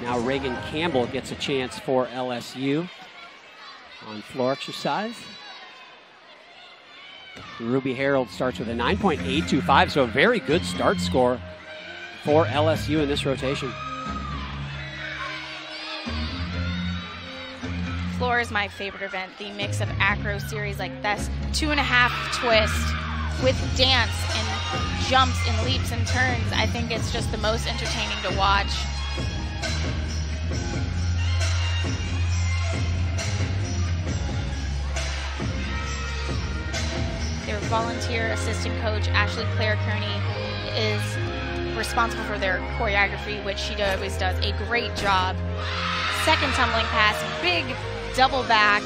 Now Reagan Campbell gets a chance for LSU on floor exercise. Ruby Harrold starts with a 9.825, so a very good start score for LSU in this rotation. Floor is my favorite event. The mix of acro series like this, two and a half twist with dance and jumps and leaps and turns. I think it's just the most entertaining to watch. Their volunteer assistant coach, Ashley Claire Kearney, is responsible for their choreography, which she always does a great job. Second tumbling pass, big double back.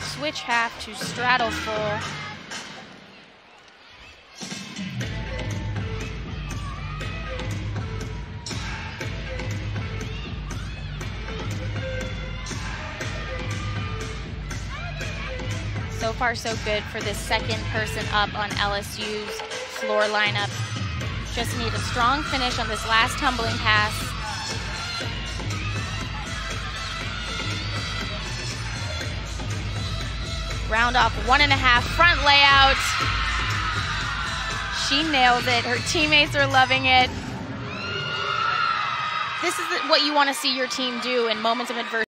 Switch half to straddle full. So far, so good for this second person up on LSU's floor lineup. Just need a strong finish on this last tumbling pass. Round off one and a half front layout. She nailed it. Her teammates are loving it. This is what you want to see your team do in moments of adversity.